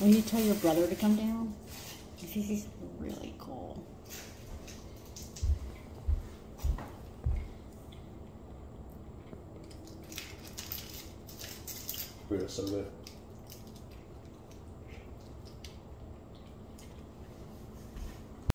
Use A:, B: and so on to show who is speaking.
A: Will you tell your brother to come down? Because he's really cool.
B: We're so good.